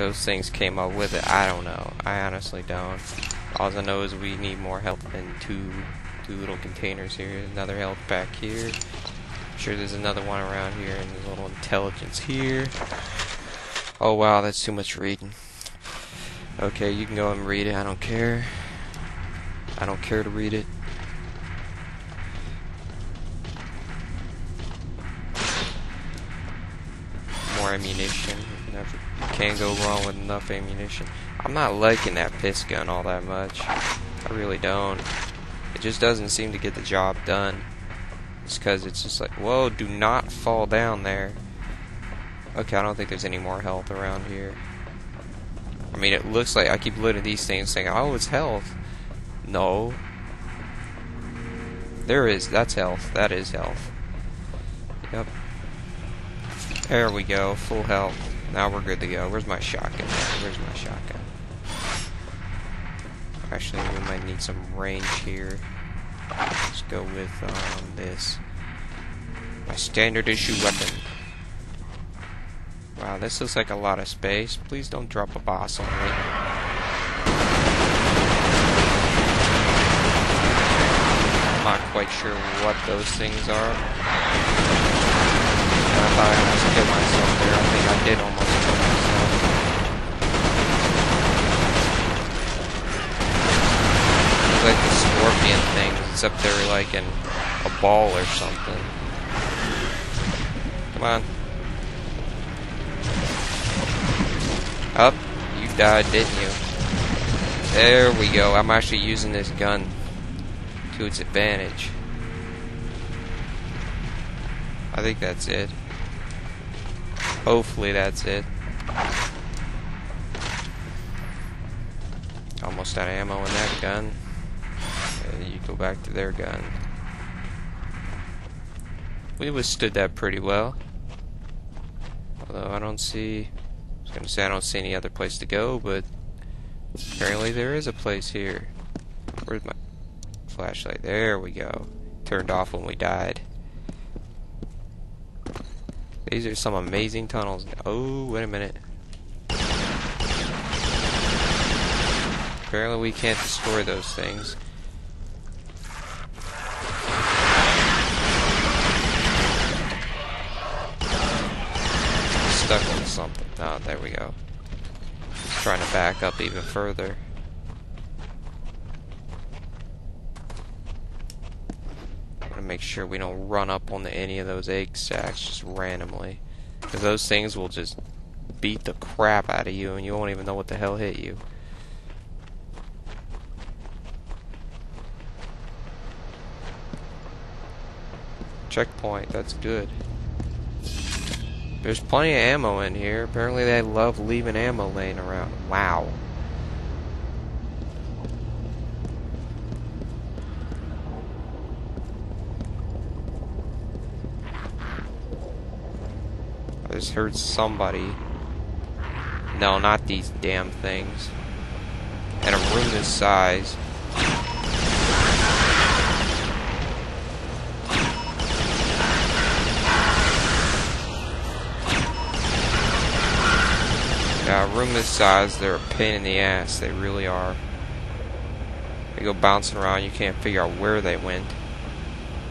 those things came up with it. I don't know. I honestly don't. All I know is we need more help than two two little containers here. Another health back here. I'm sure there's another one around here and there's a little intelligence here. Oh wow, that's too much reading. Okay, you can go and read it. I don't care. I don't care to read it. More ammunition. Can't go wrong with enough ammunition. I'm not liking that piss gun all that much. I really don't. It just doesn't seem to get the job done. It's because it's just like, whoa, do not fall down there. Okay, I don't think there's any more health around here. I mean, it looks like I keep looking at these things saying, oh, it's health. No. There is. That's health. That is health. Yep. There we go. Full health. Now we're good to go. Where's my shotgun? Where's my shotgun? Actually, we might need some range here. Let's go with um, this. My standard issue weapon. Wow, this looks like a lot of space. Please don't drop a boss on me. Not quite sure what those things are. I thought I almost killed myself there. I think I did almost kill myself. It's like the scorpion except they're like in a ball or something. Come on. Up, you died, didn't you? There we go. I'm actually using this gun to its advantage. I think that's it. Hopefully that's it. Almost out of ammo in that gun. Back to their gun. We withstood that pretty well. Although I don't see I was gonna say I don't see any other place to go, but apparently there is a place here. Where's my flashlight? There we go. Turned off when we died. These are some amazing tunnels. Oh, wait a minute. Apparently we can't destroy those things. Stuck on something. Oh, there we go. Just trying to back up even further. To make sure we don't run up on any of those egg sacks just randomly. Because those things will just beat the crap out of you and you won't even know what the hell hit you. Checkpoint, that's good. There's plenty of ammo in here. Apparently they love leaving ammo laying around. Wow. I just heard somebody. No, not these damn things. In a room this size. Room this size, they're a pain in the ass. They really are. They go bouncing around, you can't figure out where they went.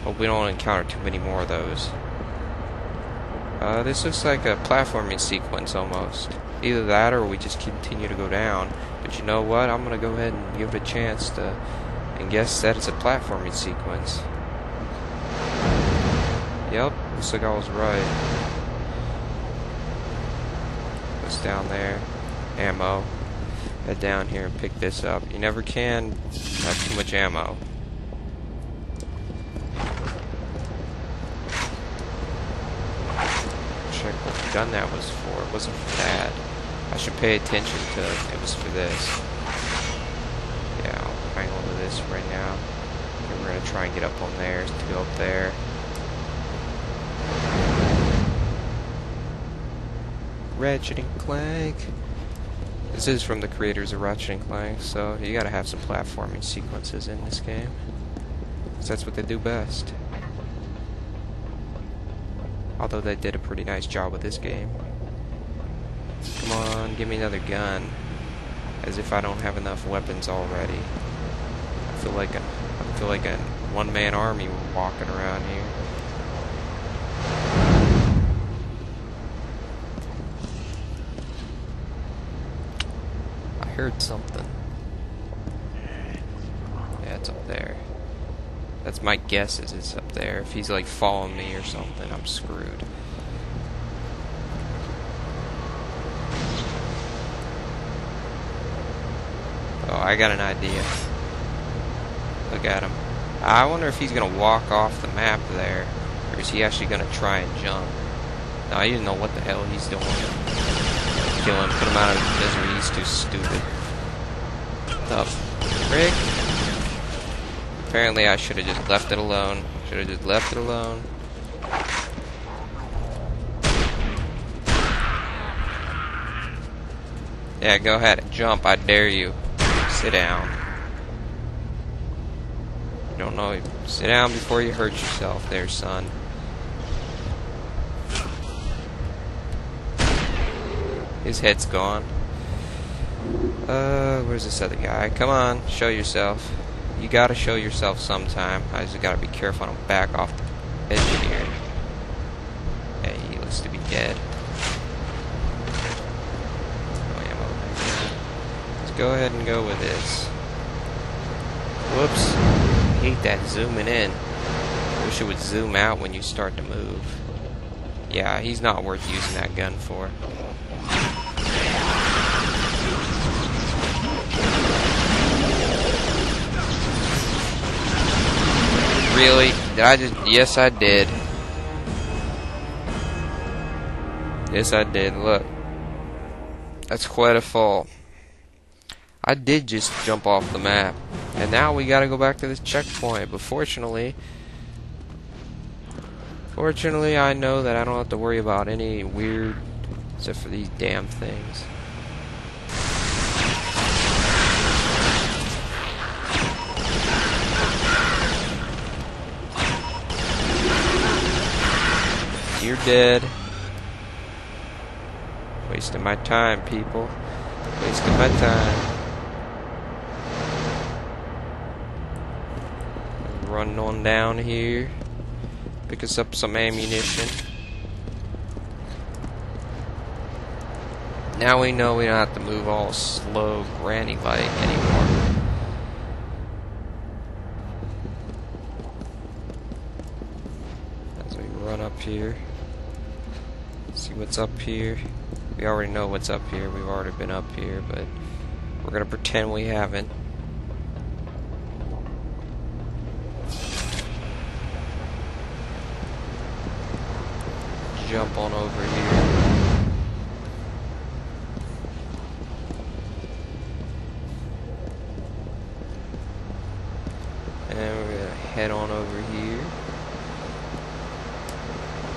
Hope we don't encounter too many more of those. Uh, this looks like a platforming sequence almost. Either that or we just continue to go down. But you know what? I'm going to go ahead and give it a chance to and guess that it's a platforming sequence. Yep, looks like I was right It's down there. Ammo. Head down here and pick this up. You never can have too much ammo. Check what gun that was for. It wasn't for that. I should pay attention to it was for this. Yeah, I'll hang on to this right now. And we're gonna try and get up on there to go up there. Ratchet and Clank. This is from the creators of Ratchet and Clank, so you gotta have some platforming sequences in this game. Because that's what they do best. Although they did a pretty nice job with this game. Come on, give me another gun. As if I don't have enough weapons already. I feel like a, I feel like a one-man army walking around here. I heard something. Yeah, it's up there. That's my guess is it's up there. If he's like following me or something, I'm screwed. Oh, I got an idea. Look at him. I wonder if he's gonna walk off the map there, or is he actually gonna try and jump? No, I didn't know what the hell he's doing. Kill him, put him out of his misery. He's too stupid. The frick? Apparently, I should have just left it alone. Should have just left it alone. Yeah, go ahead jump. I dare you. Sit down. Don't know. Sit down before you hurt yourself there, son. His head's gone. Uh, where's this other guy? Come on, show yourself. You gotta show yourself sometime. I just gotta be careful I don't back off the here. Hey, he looks to be dead. Let's go ahead and go with this. Whoops. Hate that zooming in. Wish it would zoom out when you start to move. Yeah, he's not worth using that gun for. Really? Did I just... Yes, I did. Yes, I did. Look. That's quite a fall. I did just jump off the map. And now we gotta go back to this checkpoint. But fortunately... Fortunately, I know that I don't have to worry about any weird... Except for these damn things. You're dead. Wasting my time, people. Wasting my time. run on down here. Pick us up some ammunition. Now we know we don't have to move all slow granny-like anymore. As we run here. See what's up here. We already know what's up here. We've already been up here, but we're gonna pretend we haven't. jump on over here. And we're gonna head on over here.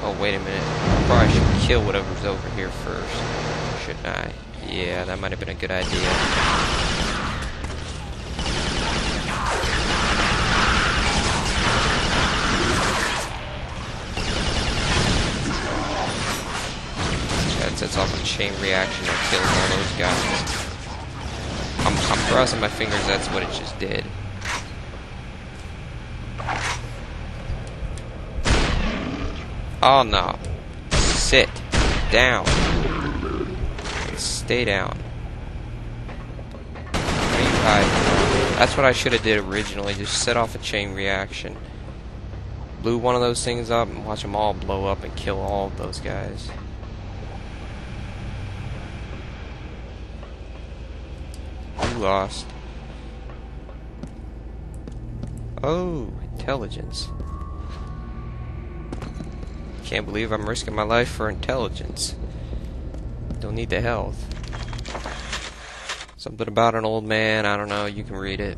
Oh, wait a minute. Probably should kill whatever's over here first. Shouldn't I? Yeah, that might have been a good idea. sets off a chain reaction that kills all those guys. I'm, I'm crossing my fingers that's what it just did. Oh no. Sit down. Stay down. That's what I should have did originally, just set off a chain reaction. Blew one of those things up and watch them all blow up and kill all of those guys. You lost. Oh, intelligence. Can't believe I'm risking my life for intelligence. Don't need the health. Something about an old man, I don't know, you can read it.